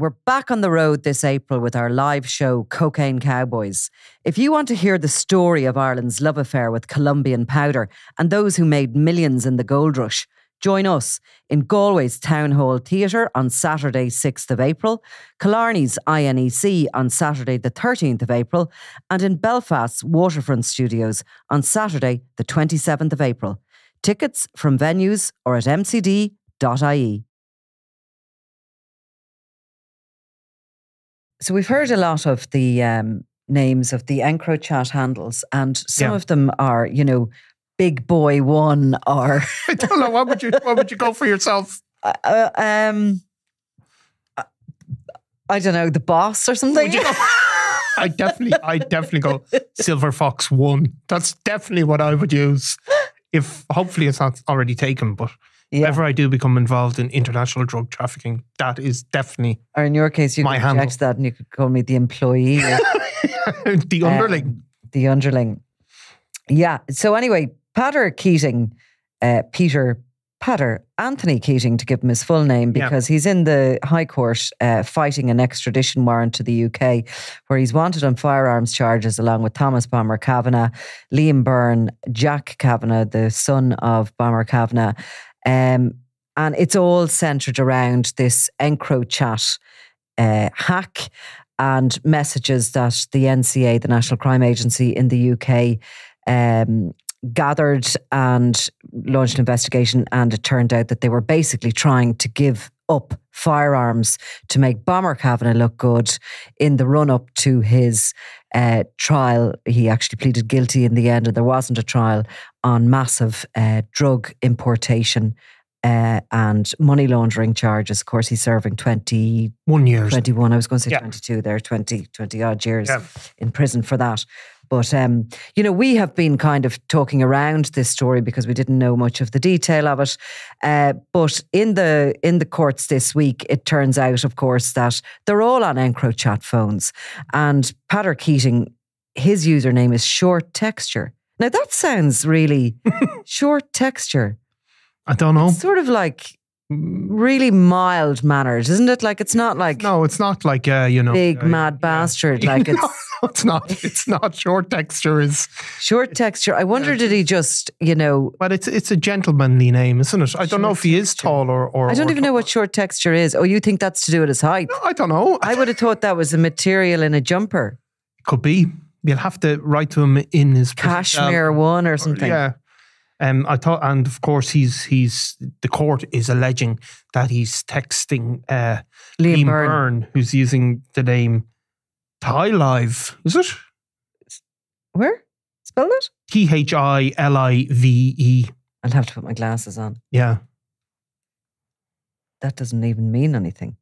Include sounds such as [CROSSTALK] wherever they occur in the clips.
We're back on the road this April with our live show, Cocaine Cowboys. If you want to hear the story of Ireland's love affair with Colombian powder and those who made millions in the gold rush, join us in Galway's Town Hall Theatre on Saturday, 6th of April, Killarney's INEC on Saturday, the 13th of April, and in Belfast's Waterfront Studios on Saturday, the 27th of April. Tickets from venues or at mcd.ie. So we've heard a lot of the um, names of the EncroChat handles, and some Yeah. of them are, you know, Big Boy One or [LAUGHS] I don't know. What would you What would you go for yourself? uh, um, uh, I don't know, the boss or something. Would you go? [LAUGHS] I definitely, I definitely go Silver Fox One. That's definitely what I would use. If hopefully it's not already taken, but yeah. ever I do become involved in international drug trafficking, that is definitely Or in your case, you My could handle. reject that and you could call me the employee. [LAUGHS] or, the underling. um, the underling. Yeah. So anyway, Peadar Keating, uh, Peter Peadar Anthony Keating, to give him his full name, Yeah. because he's in the High Court uh, fighting an extradition warrant to the UK, where he's wanted on firearms charges along with Thomas Bomber Kavanagh, Liam Byrne, Jack Kavanagh, the son of Bomber Kavanagh. Um, and it's all centered around this EncroChat uh, hack and messages that the NCA, the National Crime Agency in the UK, um, gathered and launched an investigation. And it turned out that they were basically trying to give up firearms to make Bomber Kavanagh look good in the run up to his uh, trial. He actually pleaded guilty in the end, and there wasn't a trial on massive uh, drug importation. Uh, and money laundering charges. Of course, he's serving 21 years. 21. I was going to say Yeah. 22 there, 20, 20 odd years Yeah. in prison for that. But, um, you know, we have been kind of talking around this story because we didn't know much of the detail of it. Uh, but in the in the courts this week, it turns out, of course, that they're all on EncroChat phones. And Peadar Keating, his username is Short Texture. Now, that sounds really [LAUGHS] short texture. I don't know. It's sort of like really mild mannered, isn't it? Like it's not like No, it's not like uh, you know, big uh, mad yeah. bastard. [LAUGHS] Like it's [LAUGHS] it's not. It's not. Short texture is, short texture. I wonder, did he just, you know, but it's it's a gentlemanly name, isn't it? I don't know if he is tall or or. I don't or even know what short texture is. Oh, you think that's to do with his height? No, I don't know. I would have thought that was a material in a jumper, Could be. You'll have to write to him in his cashmere one or something. Yeah. Um, I thought, and of course, he's he's the court is alleging that he's texting uh, Liam Liam Byrne. Byrne, who's using the name Thai Live. Is it Where? Spell it? T H I L I V E? I'll have to put my glasses on. Yeah. That doesn't even mean anything.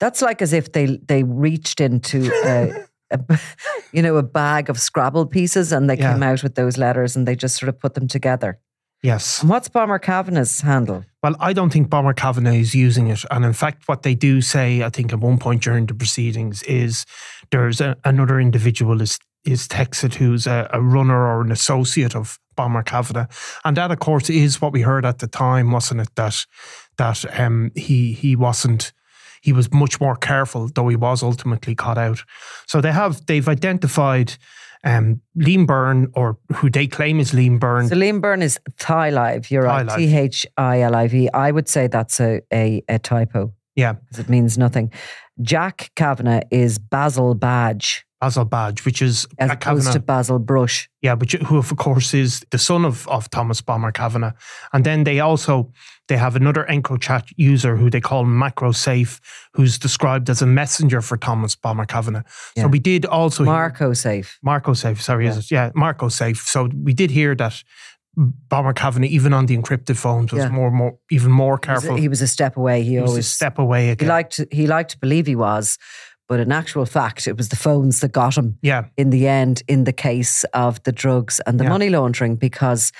That's like as if they they reached into a, a [LAUGHS] you know a bag of Scrabble pieces and they Yeah. came out with those letters and they just sort of put them together. Yes. And what's Bomber Kavanagh's handle? Well, I don't think Bomber Kavanagh is using it. And in fact, what they do say, I think at one point during the proceedings, is there's a, another individual is is texted who's a, a runner or an associate of Bomber Kavanagh. And that, of course, is what we heard at the time, wasn't it? That that um, he he wasn't he was much more careful, though he was ultimately caught out. So they have they've identified um, Liam Byrne, or who they claim is Liam Byrne. So Liam Byrne is Thai Live. You're right. T H I L I V. I would say that's a, a, a typo yeah, because it means nothing. Jack Kavanagh is Basil Badge Basil Badge, which is as Jack opposed Kavanagh. to Basil Brush. Yeah, but who of course is the son of, of Thomas Bomber Kavanagh. And then they also they have another EncroChat user who they call MacroSafe, who's described as a messenger for Thomas Bomber Kavanagh. Yeah. So we did also hear- Marco Safe. Marco Safe, sorry, is it? Yeah, Marco Safe. So we did hear that Bomber Kavanagh, even on the encrypted phones, was Yeah. more, more, even more careful. he was a step away. He, He was a always step away he liked to, he liked to believe he was, but in actual fact, it was the phones that got him yeah, in the end in the case of the drugs and the Yeah. money laundering because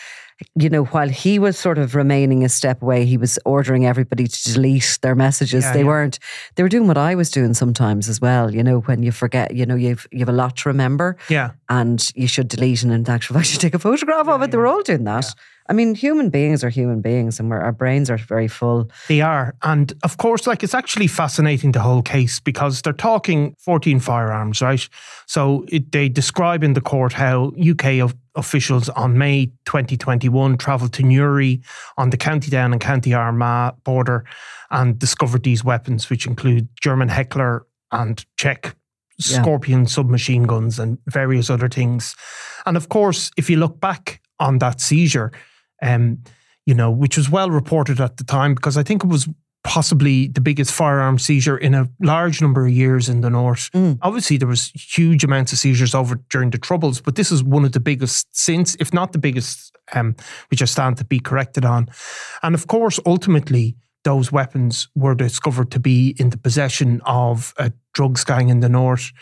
you know while he was sort of remaining a step away he was ordering everybody to delete their messages Yeah, they yeah. weren't they were doing what I was doing sometimes as well you know when you forget you know you've you have a lot to remember yeah. and you should delete and in actual [LAUGHS] fact you take a photograph of Yeah, it they were all doing that. I mean, human beings are human beings, and our brains are very full. They are. And of course, like it's actually fascinating the whole case because they're talking 14 firearms, right? So it, they describe in the court how UK officials on May 2021 travelled to Newry on the County Down and County Armagh border and discovered these weapons, which include German Heckler and Czech yeah. Scorpion submachine guns and various other things. And of course, if you look back on that seizure, um, you know, which was well reported at the time, because I think it was possibly the biggest firearm seizure in a large number of years in the north. Mm. Obviously, there was huge amounts of seizures over during the troubles, but this is one of the biggest since, if not the biggest, um, which I stand to be corrected on. And of course, ultimately, those weapons were discovered to be in the possession of a drugs gang in the north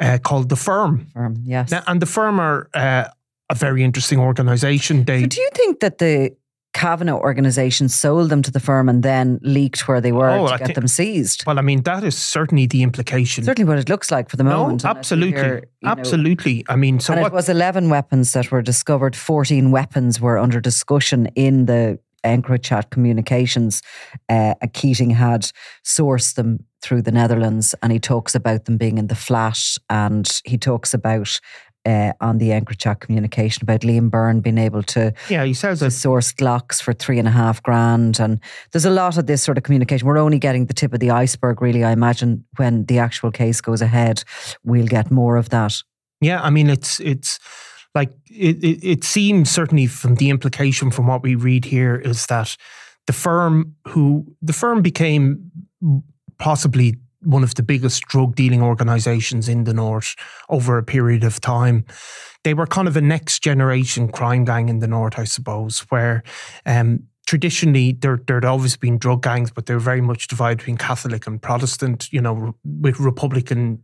uh, called the Firm. Firm, yes. Now, and the Firm are uh, a very interesting organisation. They, so do you think that the Kavanagh organisation sold them to the firm and then leaked where they were oh, to I get think, them seized. Well, I mean, that is certainly the implication. Certainly what it looks like for the moment. No, absolutely. Hear, absolutely. Know, I mean, so and what, it was 11 weapons that were discovered. 14 weapons were under discussion in the EncroChat communications. Uh, Keating had sourced them through the Netherlands and he talks about them being in the flat and he talks about uh, on the EncroChat communication about Liam Byrne being able to yeah he says to source Glocks for three and a half grand. And there's a lot of this sort of communication. We're only getting the tip of the iceberg really I imagine when the actual case goes ahead. We'll get more of that. Yeah I mean it's it's like it, it, it seems certainly from the implication from what we read here is that the firm who the firm became possibly one of the biggest drug dealing organizations in the north over a period of time. They were kind of a next generation crime gang in the north, I suppose, where um, traditionally there there'd always been drug gangs, but they were very much divided between Catholic and Protestant. You know, with Republican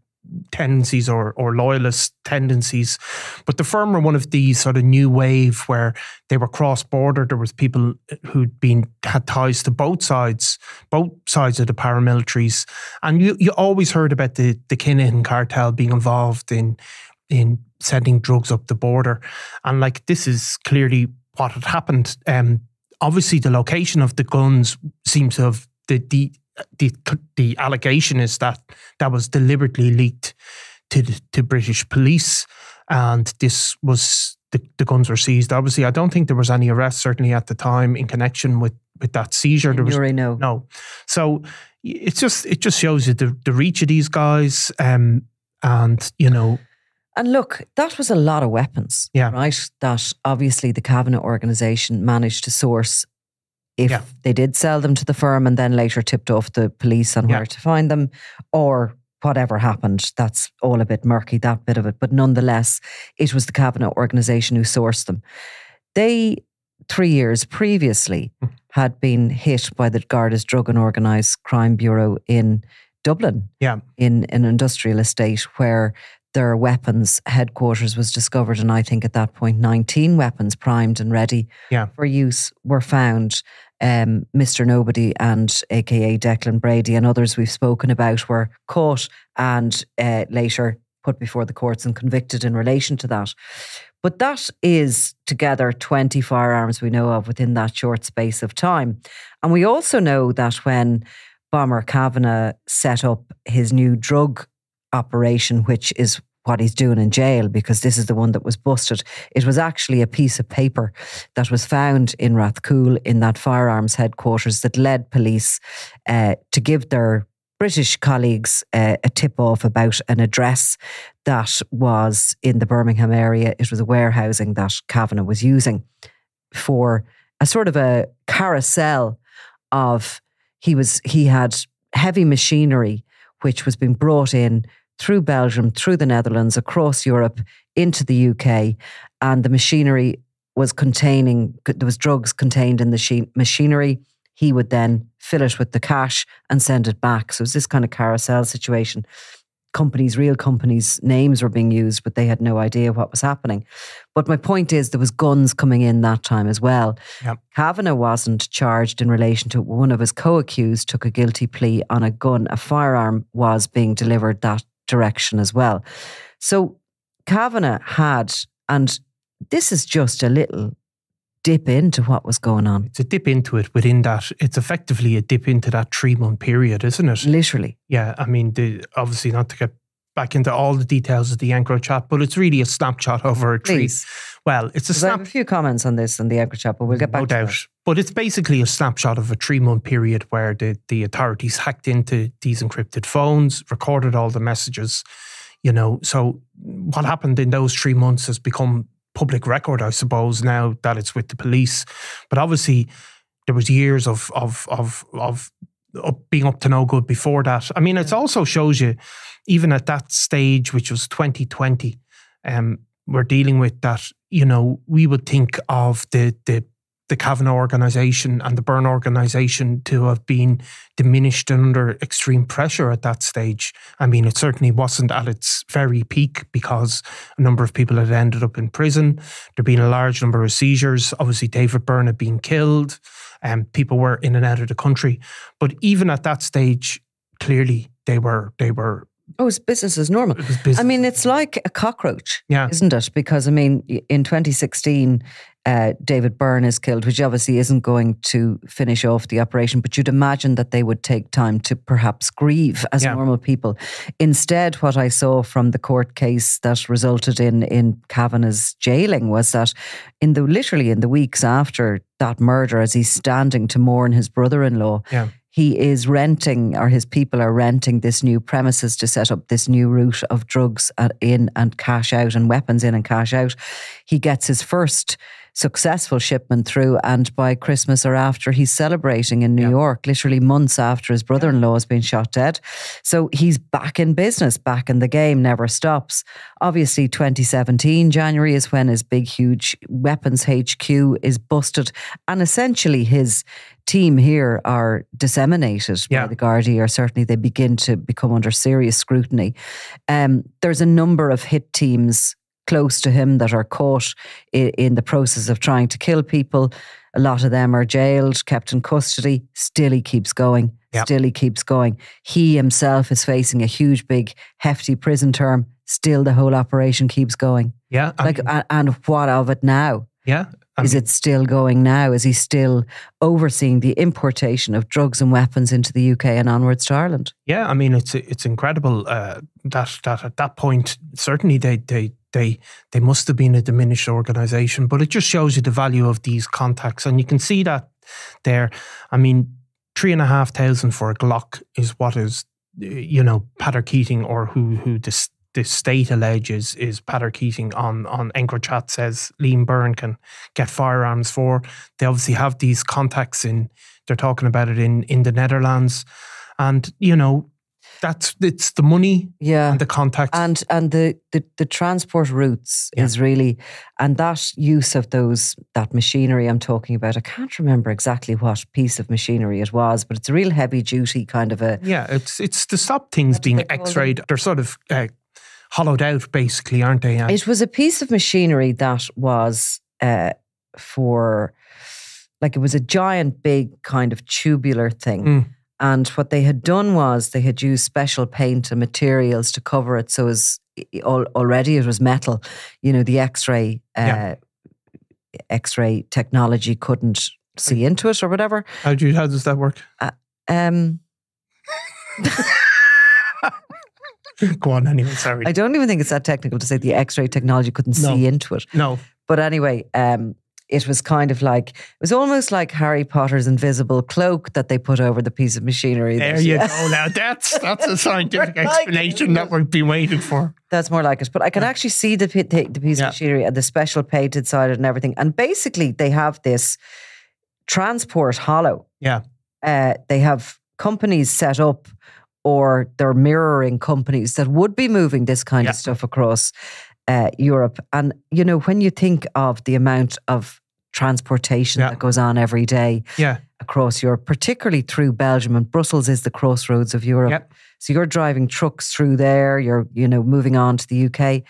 tendencies or or loyalist tendencies. But the firm were one of these sort of new wave where they were cross border. There was people who'd been had ties to both sides, both sides of the paramilitaries, and you you always heard about the the Kinahan cartel being involved in in sending drugs up the border, and like this is clearly what had happened. Um, obviously, the location of the guns seems to have the, the the the allegation is that that was deliberately leaked to the, to British police, and this was the, the guns were seized. Obviously, I don't think there was any arrest certainly at the time in connection with with that seizure. There was no, no. So it's just it just shows you the the reach of these guys, um, and you know. And look, that was a lot of weapons, yeah. right? That obviously the Kavanagh organisation managed to source if yeah. they did sell them to the firm and then later tipped off the police on yeah. where to find them or whatever happened. That's all a bit murky, that bit of it. But nonetheless, it was the Kavanagh organisation who sourced them. They, three years previously, hmm. had been hit by the Garda's Drug and Organised Crime Bureau in Dublin, yeah. in an industrial estate where their weapons headquarters was discovered. And I think at that point, 19 weapons primed and ready yeah. for use were found. Um, Mr. Nobody and AKA Declan Brady and others we've spoken about were caught and uh, later put before the courts and convicted in relation to that. But that is together 20 firearms we know of within that short space of time. And we also know that when Bomber Kavanagh set up his new drug operation, which is what he's doing in jail because this is the one that was busted. It was actually a piece of paper that was found in Rathcoole in that firearms headquarters that led police uh, to give their British colleagues uh, a tip off about an address that was in the Birmingham area. It was a warehousing that Kavanagh was using for a sort of a carousel of he was he had heavy machinery which was being brought in through Belgium, through the Netherlands, across Europe, into the UK, and the machinery was containing, there was drugs contained in the machinery. He would then fill it with the cash and send it back. So it was this kind of carousel situation. Companies, real companies' names were being used, but they had no idea what was happening. But my point is, there was guns coming in that time as well. Yep. Kavanagh wasn't charged in relation to one of his co-accused took a guilty plea on a gun. A firearm was being delivered that direction as well. So Kavanagh had, and this is just a little dip into what was going on. It's a dip into it within that. It's effectively a dip into that three month period, isn't it? Literally. Yeah. I mean, the, obviously, not to get back into all the details of the EncroChat, but it's really a snapshot over a tree. Well, it's a I have a few comments on this in the EncroChat, but we'll get back no to doubt. that. But it's basically a snapshot of a three month period where the, the authorities hacked into these encrypted phones, recorded all the messages, you know. So what happened in those three months has become public record, I suppose, now that it's with the police. But obviously there was years of of of of being up to no good before that. I mean, it also shows you, even at that stage, which was 2020, um, we're dealing with that. You know, we would think of the the the Kavanagh organisation and the Byrne organisation to have been diminished and under extreme pressure at that stage. I mean, it certainly wasn't at its very peak because a number of people had ended up in prison. There'd been a large number of seizures. Obviously, David Byrne had been killed, and people were in and out of the country. But even at that stage, clearly they were they were Oh, it's business as normal. business. I mean, it's like a cockroach, yeah, isn't it? Because, I mean, in 2016, uh, David Byrne is killed, which obviously isn't going to finish off the operation, but you'd imagine that they would take time to perhaps grieve as Yeah. normal people. Instead, what I saw from the court case that resulted in, in Kavanagh's jailing was that in the literally in the weeks after that murder, as he's standing to mourn his brother in law, Yeah. he is renting, or his people are renting this new premises to set up this new route of drugs in and cash out and weapons in and cash out. He gets his first successful shipment through, and by Christmas or after, he's celebrating in New Yeah. York, literally months after his brother in law has been shot dead. So he's back in business, back in the game, never stops. Obviously, 2017, January is when his big, huge weapons HQ is busted, and essentially his team here are disseminated Yeah. by the Gardaí, or certainly they begin to become under serious scrutiny. Um, there's a number of hit teams close to him that are caught in, in the process of trying to kill people. A lot of them are jailed, kept in custody. Still, he keeps going. Yeah. Still, he keeps going. He himself is facing a huge, big, hefty prison term. Still, the whole operation keeps going. yeah, I Like, mean, and what of it now? yeah. I Is mean, it still going now? Is he still overseeing the importation of drugs and weapons into the UK and onwards to Ireland? Yeah, I mean it's it's incredible uh, that that at that point certainly they they they they must have been a diminished organisation, but it just shows you the value of these contacts, and you can see that there. I mean, three and a half thousand for a Glock is what is you know Peadar Keating or who who this the state alleges is Peadar Keating on on EncroChat says Liam Byrne can get firearms for. They obviously have these contacts in. They're talking about it in in the Netherlands, and you know that's it's the money Yeah. and the contacts. and and the, the the transport routes Yeah. is really and that use of those that machinery I'm talking about I can't remember exactly what piece of machinery it was but it's a real heavy duty kind of a yeah, it's it's to stop things being they call them? X-rayed. They're sort of uh, hollowed out, basically, aren't they? And it was a piece of machinery that was uh, for like it was a giant big kind of tubular thing Mm. And what they had done was they had used special paint and materials to cover it so as already it was metal you know the x-ray uh, Yeah. x-ray technology couldn't see into it or whatever how do you, how does that work? um [LAUGHS] Go on, anyway. Sorry. I don't even think it's that technical to say the X-ray technology couldn't No. see into it. no, But anyway, um, it was kind of like it was almost like Harry Potter's invisible cloak that they put over the piece of machinery. there that- you [LAUGHS] go. Now that's that's a scientific explanation that we've been waiting for. That's more like it. But I can actually see the, the, the piece Yeah. of machinery and the special painted side and everything. And basically, they have this transport hollow. Yeah. Uh, they have companies set up or they're mirroring companies that would be moving this kind Yeah. of stuff across uh, Europe. And, you know, when you think of the amount of transportation Yeah. that goes on every day Yeah, across Europe, particularly through Belgium and Brussels is the crossroads of Europe. Yep. So you're driving trucks through there, you're, you know, moving on to the UK.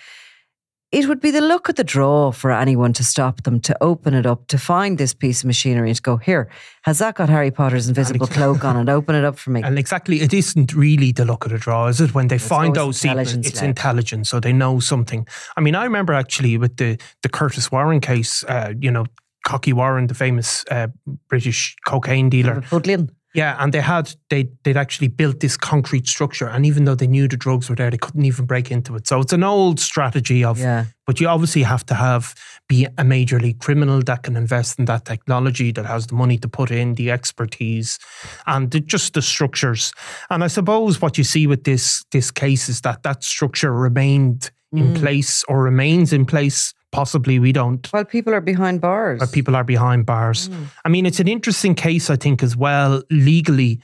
It would be the luck of the draw for anyone to stop them, to open it up, to find this piece of machinery and to go, here, has that got Harry Potter's invisible cloak on it? Open it up for me. [LAUGHS] and exactly, it isn't really the luck of the draw, is it? When they find always those secrets, it's led. intelligence, so they know something. I mean, I remember actually with the the Curtis Warren case, uh, you know, Cocky Warren, the famous uh, British cocaine dealer. Budlian. Yeah, and they had they they'd actually built this concrete structure, and even though they knew the drugs were there, they couldn't even break into it. So it's an old strategy of, Yeah. but you obviously have to have be a major league criminal that can invest in that technology, that has the money to put in, the expertise, and the, just the structures. And I suppose what you see with this this case is that that structure remained in Mm. place or remains in place. Possibly we don't. Well, people are behind bars. People are behind bars. Mm. I mean, it's an interesting case, I think, as well legally,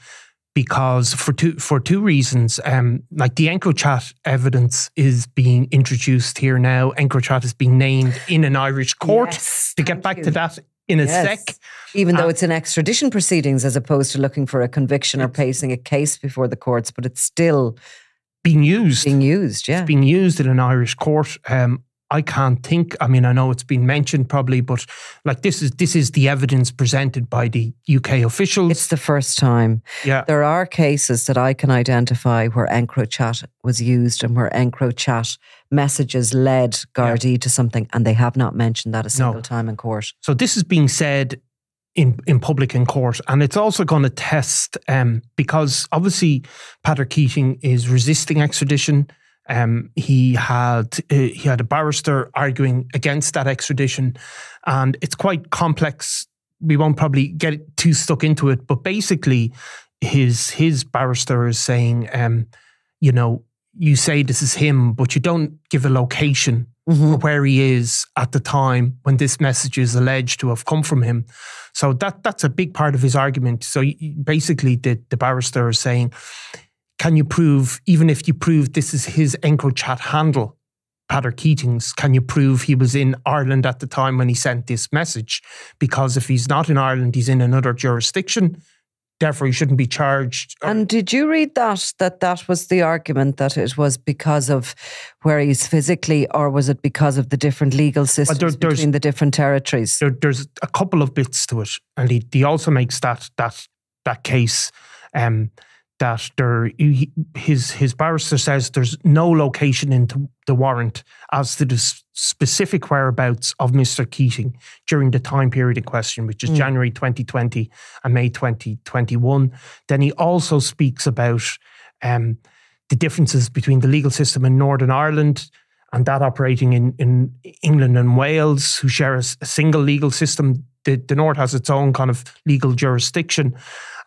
because for two for two reasons. Um, like the EncroChat evidence is being introduced here now. EncroChat is being named in an Irish court. Yes, to get back you. to that in a Yes. sec. Even though Uh, it's in extradition proceedings as opposed to looking for a conviction or placing a case before the courts, but it's still Being used. being used. Yeah. It's being used in an Irish court. Um, I can't think. I mean, I know it's been mentioned probably, but like this is this is the evidence presented by the UK officials. It's the first time. yeah, There are cases that I can identify where EncroChat was used and where EncroChat messages led Gardaí to something, and they have not mentioned that a single time in court. So this is being said in in public in court, and it's also going to test um, because obviously Patrick Keating is resisting extradition. Um, he had uh, he had a barrister arguing against that extradition, and it's quite complex. We won't probably get too stuck into it, but basically, his his barrister is saying, um, you know, you say this is him, but you don't give a location Mhm. for where he is at the time when this message is alleged to have come from him. So that that's a big part of his argument. So basically, the, the barrister is saying, can you prove, even if you prove this is his EncroChat handle, Patrick Keating's, can you prove he was in Ireland at the time when he sent this message? Because if he's not in Ireland, he's in another jurisdiction. Therefore, he shouldn't be charged. And did you read that? That that was the argument that it was because of where he's physically, or was it because of the different legal systems there's- between the different territories? there, there's a couple of bits to it, and he, he also makes that that that case um, that there his his barrister says there's no location in the- warrant as to the specific whereabouts of Mr. Keating during the time period in question, which is Mm. January 2020 and May 2021. Then he also speaks about um, the differences between the legal system in Northern Ireland and that operating in, in England and Wales, who share a single legal system. The, the North has its own kind of legal jurisdiction.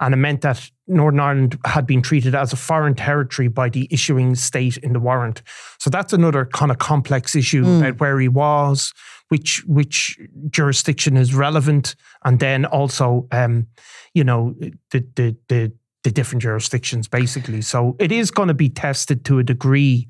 And it meant that Northern Ireland had been treated as a foreign territory by the issuing state in the warrant. So that's another kind of complex issue Mm. about where he was, which which jurisdiction is relevant, and then also, um, you know, the the the the different jurisdictions basically. So it is going to be tested to a degree.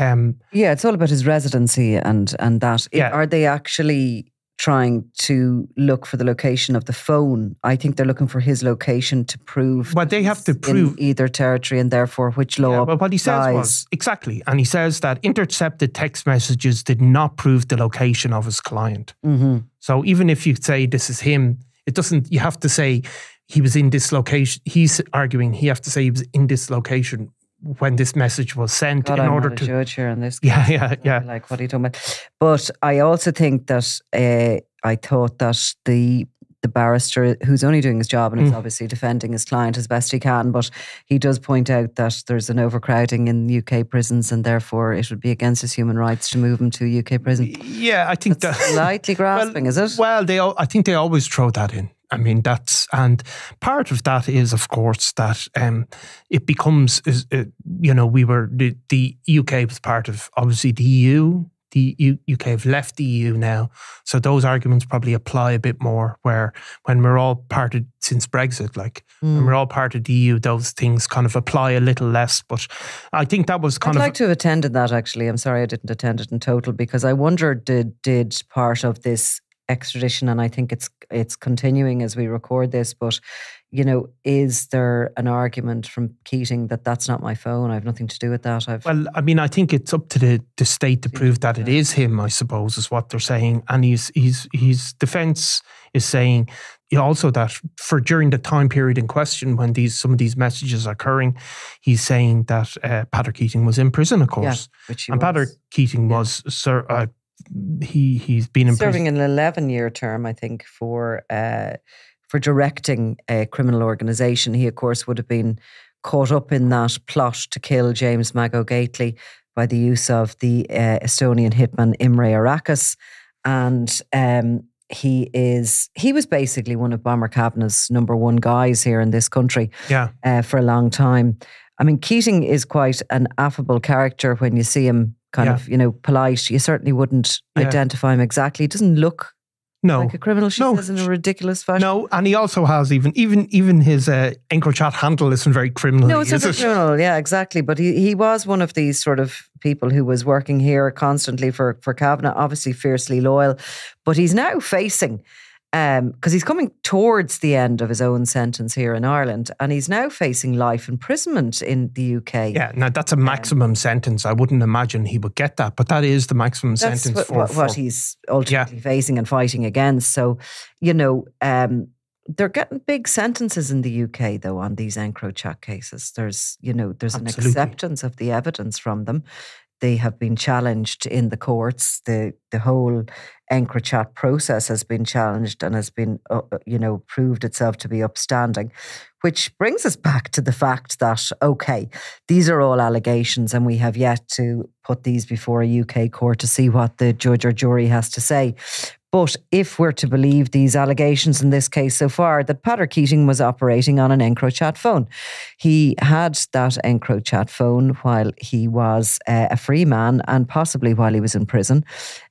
Um, Yeah, it's all about his residency and and that. Yeah. Are they actually trying to look for the location of the phone? I think they're looking for his location to prove. Well, they have to prove- either territory and therefore which law. Yeah, well, what he says was exactly, and he says that intercepted text messages did not prove the location of his client. Mhm. So even if you say this is him, it doesn't. You have to say he was in this location. He's arguing he have to say he was in this location when this message was sent God, in I'm order to. judge here in this. Yeah, case. yeah, I'm yeah. Like what are you talking about? But I also think that uh, I thought that the the barrister who's only doing his job and is Mm. obviously defending his client as best he can, but he does point out that there's an overcrowding in UK prisons and therefore it would be against his human rights to move him to a UK prison. Yeah, I think That's that slightly [LAUGHS] grasping, is it? Well, they. I think they always throw that in. I mean, that's and part of that is, of course, that um, it becomes, is, uh, you know, we were the, the UK was part of obviously the EU. The U, UK have left the EU now, so those arguments probably apply a bit more. Where when we're all part of since Brexit, like when Mm. we're all part of the EU, those things kind of apply a little less. But I think that was kind I'd of like to have attended that actually. I'm sorry I didn't attend it in total because I wonder did did part of this extradition and I think it's it's continuing as we record this but you know is there an argument from Keating that that's not my phone I have nothing to do with that I've Well, I mean, I think it's up to the, the state to prove that it is him. I suppose is what they're saying, and he's he's his defence is saying also that for during the time period in question when these some of these messages are occurring, he's saying that uh, Patrick Keating was in prison, of yeah course, which he and Patrick. Keating Yeah. was sir. Uh, he he's been in serving prison. an 11 year term, I think, for uh, for directing a criminal organisation. He, of course, would have been caught up in that plot to kill James Mago Gately by the use of the uh, Estonian hitman Imre Arakas, and um, he is he was basically one of Bomber Kavanagh's number one guys here in this country Yeah, uh, for a long time. I mean, Keating is quite an affable character when you see him kind Yeah. of, you know, polite. You certainly wouldn't Yeah. identify him exactly. He doesn't look no, like a criminal, she No. says in a ridiculous fashion. no, and he also has even even even his uh, EncroChat handle isn't very criminal. No, it's not it? criminal. Yeah, exactly. But he, he was one of these sort of people who was working here constantly for for Kavanagh, obviously fiercely loyal. But he's now facing because he's coming towards the end of his own sentence here in Ireland, and he's now facing life imprisonment in the UK. Yeah, now that's a maximum sentence. I wouldn't imagine he would get that, but that is the maximum sentence what, for, what, what he's ultimately facing and fighting against. So, you know, um, they're getting big sentences in the UK though on these EncroChat cases. There's, you know, there's an acceptance of the evidence from them. They have been challenged in the courts. The the whole EncroChat process has been challenged and has been, uh, uh, you know, proved itself to be upstanding. Which brings us back to the fact that okay, these are all allegations, and we have yet to put these before a UK court to see what the judge or jury has to say. But if we're to believe these allegations in this case so far, that Peadar Keating was operating on an EncroChat phone. He had that EncroChat phone while he was uh, a free man and possibly while he was in prison,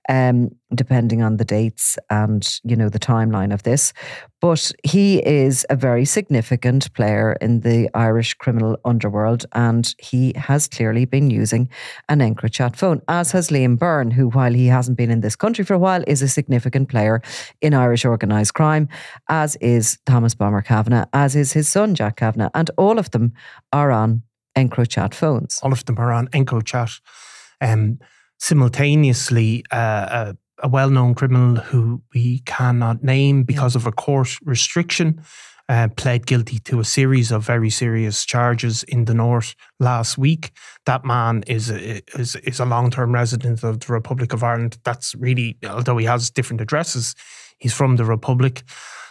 um, depending on the dates and, you know, the timeline of this. But he is a very significant player in the Irish criminal underworld and he has clearly been using an EncroChat phone, as has Liam Byrne, who, while he hasn't been in this country for a while, is a significant player in Irish organised crime, as is Thomas Bomber Kavanagh, as is his son Jack Kavanagh, and all of them are on EncroChat phones. all of them are on EncroChat. Um, simultaneously, uh, a, a well-known criminal who we cannot name because of a court restriction uh, pled guilty to a series of very serious charges in the north last week. That man is a, is is a long-term resident of the Republic of Ireland. That's really, although he has different addresses, he's from the Republic.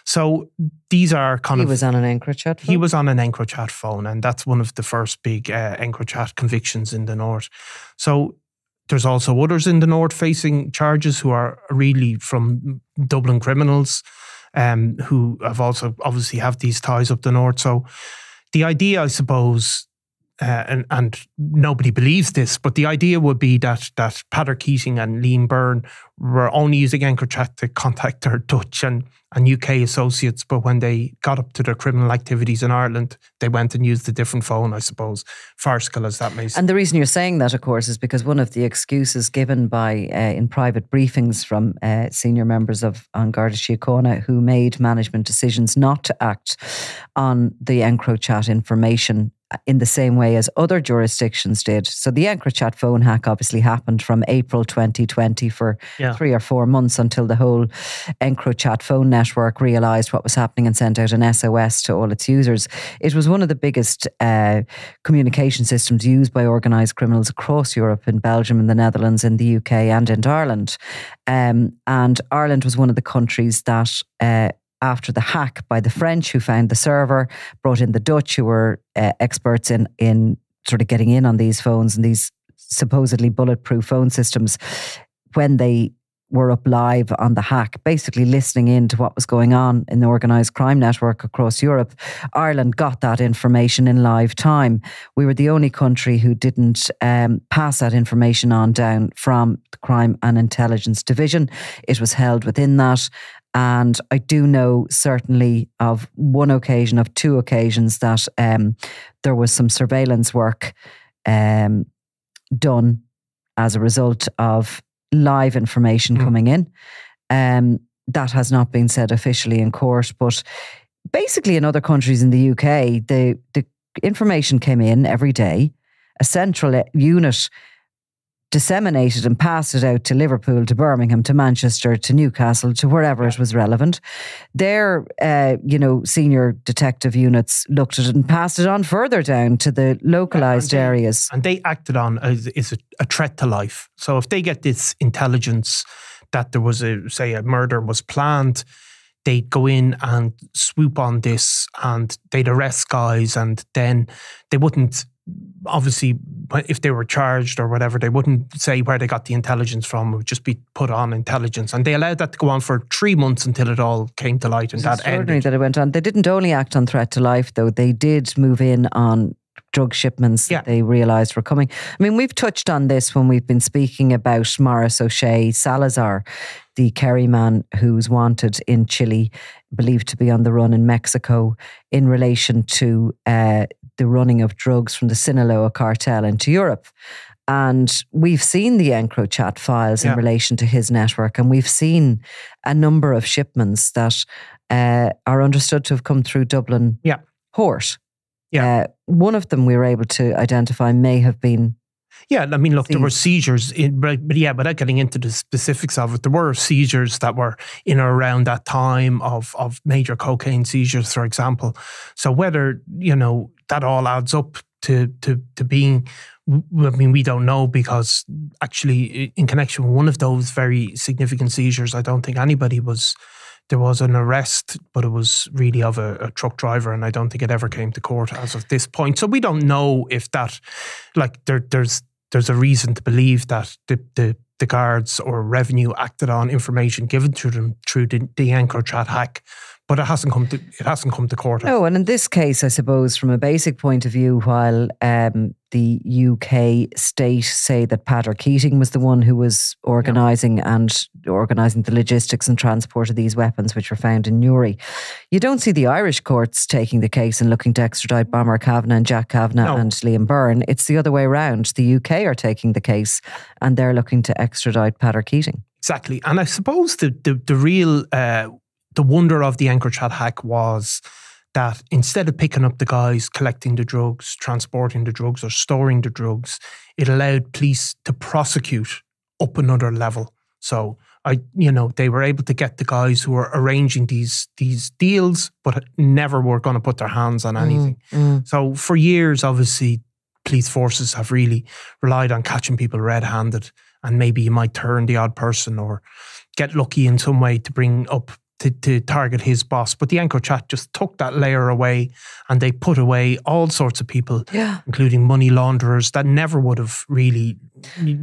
So these are kind He of He was on an EncroChat phone. he was on an EncroChat phone, and that's one of the first big uh, EncroChat convictions in the North. So there's also others in the North facing charges who are really from Dublin criminals, um, who have also obviously have these ties up the North. So the idea, I suppose, uh, and and nobody believes this, but the idea would be that that Peadar Keating and Liam Byrne were only using EncroChat to contact their Dutch and, and UK associates, but when they got up to their criminal activities in Ireland, they went and used a different phone, I suppose, farcical as that may seem. And the reason you're saying that, of course, is because one of the excuses given by uh, in private briefings from uh, senior members of An Síochána who made management decisions not to act on the EncroChat information in the same way as other jurisdictions did. So the EncroChat phone hack obviously happened from April 2020 for Yeah. three or four months until the whole EncroChat phone network realised what was happening and sent out an SOS to all its users. It was one of the biggest uh, communication systems used by organised criminals across Europe, in Belgium, in the Netherlands, in the UK, and in Ireland. Um, and Ireland was one of the countries that. Uh, after the hack by the French, who found the server, brought in the Dutch, who were uh, experts in in sort of getting in on these phones and these supposedly bulletproof phone systems, when they were up live on the hack, basically listening in to what was going on in the organised crime network across Europe. Ireland got that information in live time. We were the only country who didn't um, pass that information on down from the Crime and Intelligence Division. It was held within that. And I do know certainly of one occasion, of two occasions, that um, there was some surveillance work um, done as a result of live information Mm. coming in. Um, that has not been said officially in court, but basically in other countries in the UK, the the information came in every day. A central uh, unit disseminated and passed it out to Liverpool, to Birmingham, to Manchester, to Newcastle, to wherever it was relevant. Their, uh, you know, senior detective units looked at it and passed it on further down to the localized Yeah, and they- areas. and they acted on as is a, a threat to life. So if they get this intelligence that there was a say a murder was planned, they'd go in and swoop on this and they'd arrest guys and then they wouldn't obviously if they were charged or whatever they wouldn't say where they got the intelligence from it would just be put on intelligence and they allowed that to go on for three months until it all came to light and It's that extraordinary ended that it went on. They didn't only act on threat to life, though. They did move in on drug shipments Yeah. that they realised were coming. I mean, we've touched on this when we've been speaking about Morris O'Shea Salazar, the Kerry man who's wanted in Chile, believed to be on the run in Mexico in relation to uh, the running of drugs from the Sinaloa cartel into Europe. And we've seen the EncroChat files Yeah. in relation to his network, and we've seen a number of shipments that uh, are understood to have come through Dublin Yeah. port. Yeah. Uh, one of them we were able to identify may have been Yeah, I mean, look, there were seizures, in, but, but yeah, without getting into the specifics of it, there were seizures that were in or around that time of of major cocaine seizures, for example. So whether you know that all adds up to to to being, I mean, we don't know because actually, in connection with one of those very significant seizures, I don't think anybody was. There was an arrest, but it was really of a, a truck driver, and I don't think it ever came to court as of this point. So we don't know if that, like, there, there's there's a reason to believe that the, the, the guards or revenue acted on information given to them through the, the EncroChat hack, but it hasn't come to it hasn't come to court. No, and in this case, I suppose, from a basic point of view, while um, the UK state say that Patrick Keating was the one who was organising and organising the logistics and transport of these weapons, which were found in Newry, you don't see the Irish courts taking the case and looking to extradite Bomber Kavanagh and Jack Kavanagh No. and Liam Byrne. It's the other way around. The UK are taking the case and they're looking to extradite Patrick Keating. Exactly, and I suppose the the, the real uh, the wonder of the EncroChat hack was that instead of picking up the guys collecting the drugs, transporting the drugs, or storing the drugs, it allowed police to prosecute up another level. So I, you know, they were able to get the guys who were arranging these these deals, but never were going to put their hands on anything. Mm. So for years, obviously, police forces have really relied on catching people red-handed, and maybe you might turn the odd person or get lucky in some way to bring up to, to target his boss. But the EncroChat just took that layer away, and they put away all sorts of people, Yeah. including money launderers that never would have really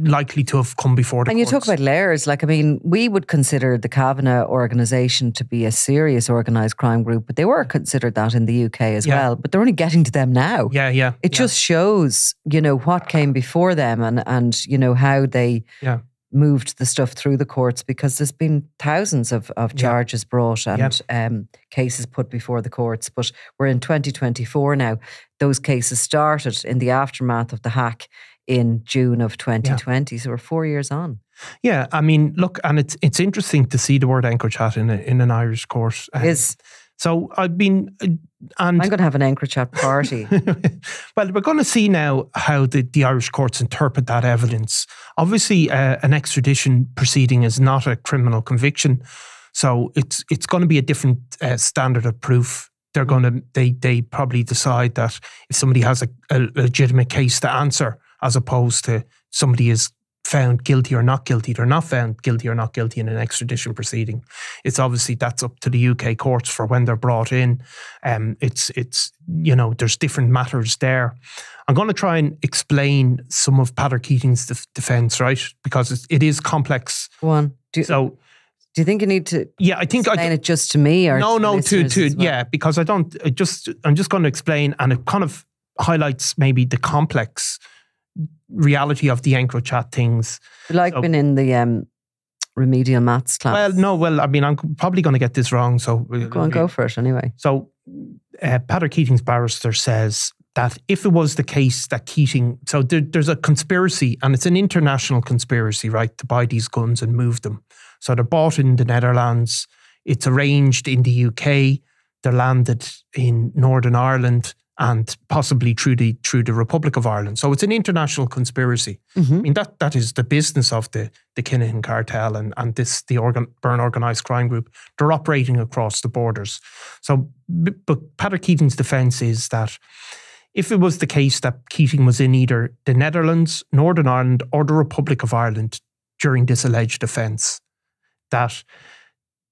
likely to have come before the And you talk about layers. Like, I mean, we would consider the Kavanagh organisation to be a serious organised crime group, but they were considered that in the UK as Yeah. well. But they're only getting to them now. yeah, yeah, It yeah. just shows, you know, what came before them and, and you know, how they Yeah. Moved the stuff through the courts because there's been thousands of, of Yeah. charges brought and um, cases put before the courts. But we're in 2024 now. Those cases started in the aftermath of the hack in June of 2020. So we're four years on. Yeah, I mean, look, and it's it's interesting to see the word EncroChat in a, in an Irish court. Is so I've been, uh, and I'm going to have an EncroChat party. [LAUGHS] well, we're going to see now how the, the Irish courts interpret that evidence. Obviously, uh, an extradition proceeding is not a criminal conviction, so it's it's going to be a different uh, standard of proof. They're going to they they probably decide that if somebody has a, a legitimate case to answer, as opposed to somebody is found guilty or not guilty, they're not found guilty or not guilty in an extradition proceeding. It's obviously that's up to the UK courts for when they're brought in. Um, it's it's you know there's different matters there. I'm going to try and explain some of Patrick Keating's def- defence, right? Because it's, it is complex. Go on. Do, So do you think you need to yeah, I think I, explain it just to me or no, to no, to to well? yeah, because I don't. I just I'm just going to explain, and it kind of highlights maybe the complex reality of the EncroChat things. Like So- been in the um, remedial maths class. Well, no, well, I mean, I'm probably going to get this wrong, so Go on, go for it anyway. So, uh, Patrick Keating's barrister says that if it was the case that Keating, so there, there's a conspiracy, and it's an international conspiracy, right, to buy these guns and move them. So they're bought in the Netherlands, it's arranged in the UK, they're landed in Northern Ireland, and possibly through the through the Republic of Ireland. So it's an international conspiracy. Mm-hmm. I mean that that is the business of the the Kinahan cartel and and this the organ, Byrne organized crime group. They're operating across the borders. So, but Patrick Keating's defence is that if it was the case that Keating was in either the Netherlands, Northern Ireland, or the Republic of Ireland during this alleged offence, that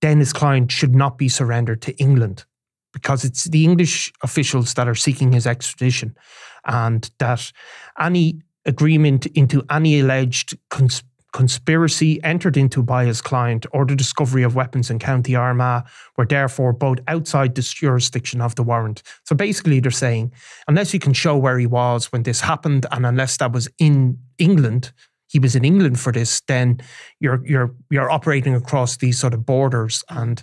then his client should not be surrendered to England because it's the English officials that are seeking his extradition, and that any agreement into any alleged cons- conspiracy entered into by his client or the discovery of weapons in County Armagh were therefore both outside the jurisdiction of the warrant. So basically, they're saying unless you can show where he was when this happened, and unless that was in England, he was in England for this, then you're you're you're operating across these sort of borders and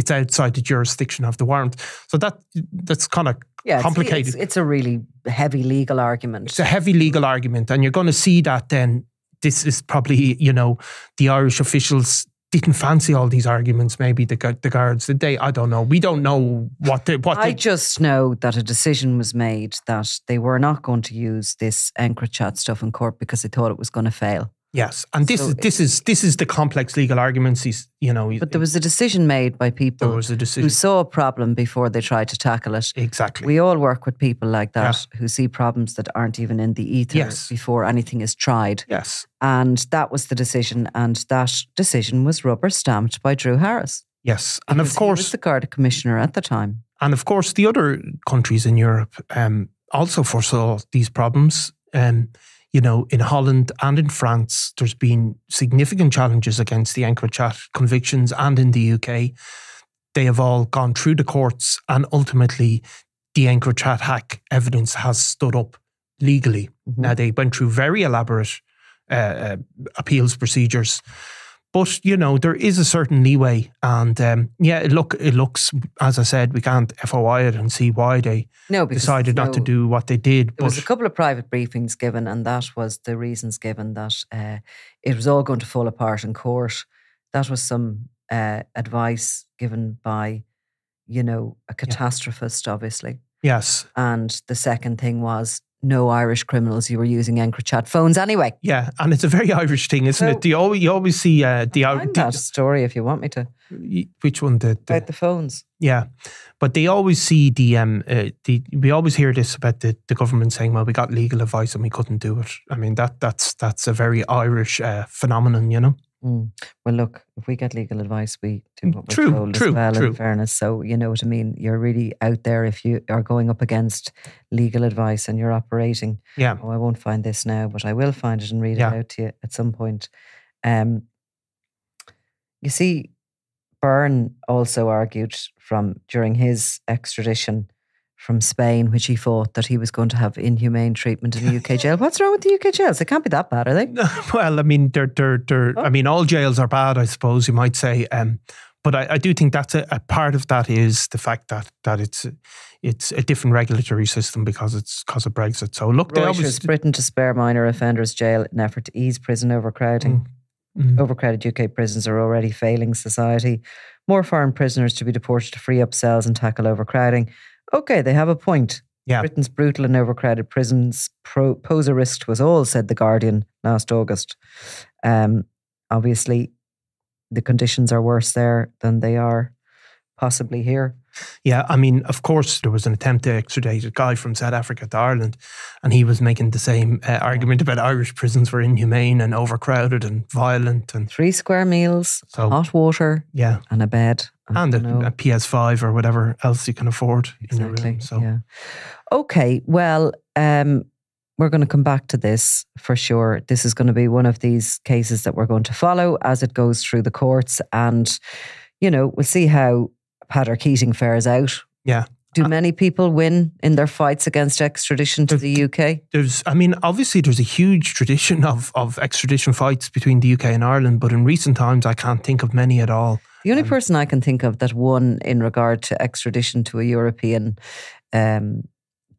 it's outside the jurisdiction of the warrant. So that that's kind of yeah, complicated. It's, it's, a really heavy legal argument. It's a heavy legal argument, and you're going to see that then. This is probably you know the Irish officials didn't fancy all these arguments. Maybe the the guards did they? I don't know. We don't know what they what. I they, just know that a decision was made that they were not going to use this EncroChat stuff in court because they thought it was going to fail. Yes, and this So is this is this is the complex legal arguments. He's you know. But there was a decision made by there people was a who saw a problem before they tried to tackle it. exactly. We all work with people like that who see problems that aren't even in the ether Yes. before anything is tried. yes, And that was the decision, and that decision was rubber stamped by Drew Harris. yes, and of he was course, the Garda commissioner at the time. and of course, the other countries in Europe um, also foresaw these problems. Um, you know, in Holland and in France, there's been significant challenges against the EncroChat convictions, and in the UK, they have all gone through the courts, and ultimately, the EncroChat hack evidence has stood up legally. Mhm. Now they went through very elaborate uh, uh, appeals procedures, but you know there is a certain leeway, and um, yeah, it look it looks as I said, we can't FOI it and see why they No, decided not to do what they did. There But was a couple of private briefings given, and that was the reasons given that uh, it was all going to fall apart in court. That was some uh, advice given by, you know, a catastrophist, obviously. yes, And the second thing was no Irish criminals. You were using EncroChat phones anyway. yeah, and it's a very Irish thing, isn't So- it? You always, you always see uh, the, Find that story if you want me to which one the, the about the phones. Yeah, but they always see the um uh, the we always hear this about the, the government saying, "Well, we got legal advice and we couldn't do it." I mean that that's that's a very Irish uh, phenomenon, you know. Mm. Well, look, if we get legal advice, we do Mm, what we're true, told true, as well. true. In fairness, so you know what I mean. You're really out there if you are going up against legal advice and you're operating. Yeah, Oh, I won't find this now, but I will find it and read Yeah. it out to you at some point. Um, you see, Byrne also argued from during his extradition from Spain, which he thought that he was going to have inhumane treatment in the UK jail. What's wrong with the UK jails? They can't be that bad, are they? [LAUGHS] well, I mean, they're they're they're. I mean, all jails are bad, I suppose you might say. Um, but I, I do think that's a, a part of that is the fact that that it's it's a different regulatory system because it's because of Brexit. So look, Reuters, always Britain to spare minor offenders jail in effort to ease prison overcrowding. Mm. Overcrowded UK prisons are already failing society. More foreign prisoners to be deported to free up cells and tackle overcrowding. Okay, they have a point. Yeah. Britain's brutal and overcrowded prisons pro- pose a risk to us all, said The Guardian last August. Um, obviously, the conditions are worse there than they are possibly here. Yeah, I mean, of course, there was an attempt to extradite a guy from South Africa to Ireland, and he was making the same uh, argument about Irish prisons were inhumane and overcrowded and violent, and Three square meals, so hot water, yeah, and a bed. and know. a, a PS5 or whatever else you can afford in your Exactly. room. So Yeah. Okay. Well, um, we're going to come back to this for sure. This is going to be one of these cases that we're going to follow as it goes through the courts, and you know we'll see how Peadar Keating fares out. Yeah. Do Uh, many people win in their fights against extradition to the UK? there's, I mean, obviously there's a huge tradition of of extradition fights between the UK and Ireland, but in recent times I can't think of many at all. The only Um, person I can think of that won in regard to extradition to a European um,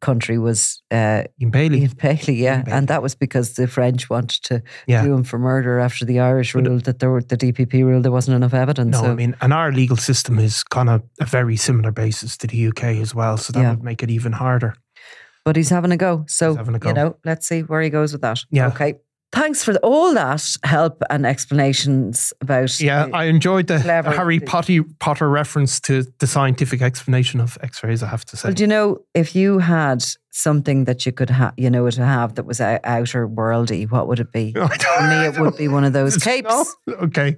country was uh, Ian Bailey, Ian Bailey, yeah, Ian Bailey. and that was because the French wanted to yeah. do him for murder after the Irish ruled that there were the DPP ruled there wasn't enough evidence. No, so I mean, and our legal system is kind of a very similar basis to the UK as well, so that Yeah. would make it even harder. but he's having a go. So having a you know, let's see where he goes with that. Yeah. Okay. Thanks for all that help and explanations about. Yeah, I enjoyed the. Harry Potter, Potter reference to the scientific explanation of X-rays. I have to say. Well, do you know if you had something that you could have, you know, to have that was outer worldy, what would it be? [LAUGHS] For me, it would be one of those capes. No? Okay.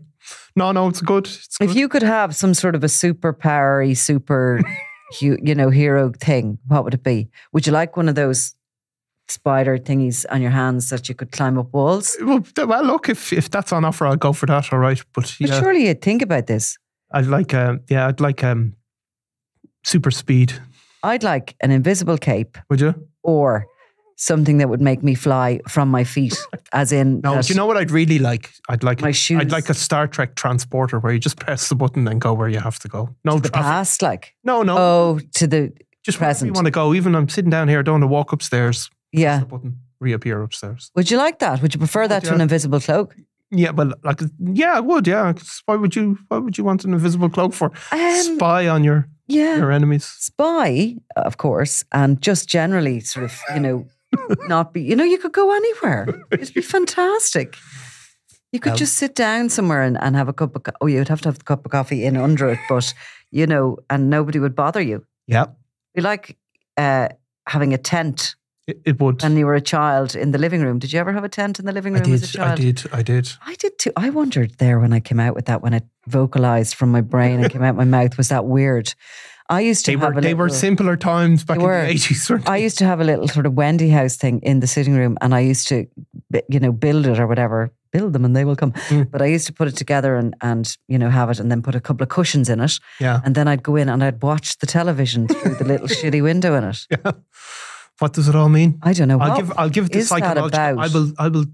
No, no, it's good. It's good. If you could have some sort of a superpowery, super, [LAUGHS] hu- you know, hero thing, what would it be? Would you like one of those spider thingies on your hands that you could climb up walls? well, well, look, if if that's on offer, I'll go for that. All right, but But yeah, surely you'd think about this. I'd like, um, yeah, I'd like um, super speed. I'd like an invisible cape Would you? or something that would make me fly from my feet, [LAUGHS] as in No, do you know what I'd really like? I'd like my shoes I'd like a Star Trek transporter where you just press the button and go where you have to go. No to the traffic. past, like No, no. oh, to the just wherever you want to go. Even I'm sitting down here, I don't want to walk upstairs. Press yeah. the button, reappear upstairs. Would you like that? Would you prefer that to yeah. an invisible cloak? Yeah, well, like, yeah, I would. Yeah, why would you? Why would you want an invisible cloak for? Um, Spy on your yeah. your enemies. spy, of course, and just generally sort of, you know, [LAUGHS] not be, you know, you could go anywhere. It'd be fantastic. You could Um, just sit down somewhere and, and have a cup of, co- oh, you'd have to have the cup of coffee in under it, but, you know, and nobody would bother you. Yeah, Be like uh, having a tent it, it would. when you were a child in the living room. Did you ever have a tent in the living I room as a did. I did. I did. I did too. I wondered there when I came out with that, when it vocalized from my brain and came out my mouth, was that weird? I used to They have were a they were little- simpler times back in were. the eighties. I used to have a little sort of Wendy house thing in the sitting room, and I used to, you know, build it or whatever, build them and they will come. Mm. But I used to put it together and and you know have it, and then put a couple of cushions in it, Yeah. and then I'd go in and I'd watch the television through the little [LAUGHS] shitty window in it. Yeah. What does it all mean? I don't know. I'll what give. I'll give the psychological. I will. I will.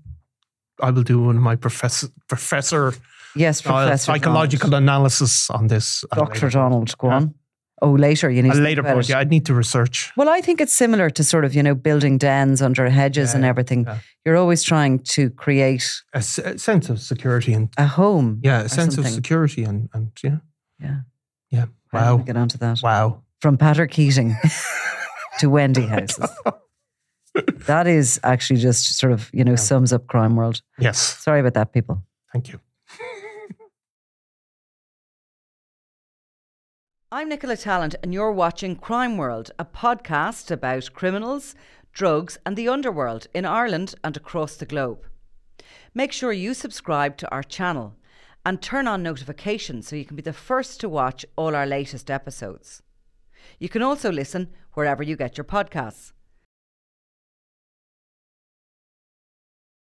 I will do one of my professor professor yes, Professor psychological Donald. analysis on this. Doctor Donald. Go Yeah. on. Oh, later you need A later point. Yeah, I'd need to research. Well, I think it's similar to sort of you know building dens under hedges Yeah, and everything. yeah. You're always trying to create A, s- a sense of security and a home. yeah, a sense something. of security and and yeah, Yeah. yeah. How do we Wow, Get onto that. wow. from Patrick Keating [LAUGHS] to Wendy [LAUGHS] houses. that is actually just sort of, you know, sums up crime world. Yes, Sorry about that, people. thank you. [LAUGHS] I'm Nicola Tallant, and you're watching Crime World, a podcast about criminals, drugs, and the underworld in Ireland and across the globe. Make sure you subscribe to our channel and turn on notifications so you can be the first to watch all our latest episodes. You can also listen wherever you get your podcasts.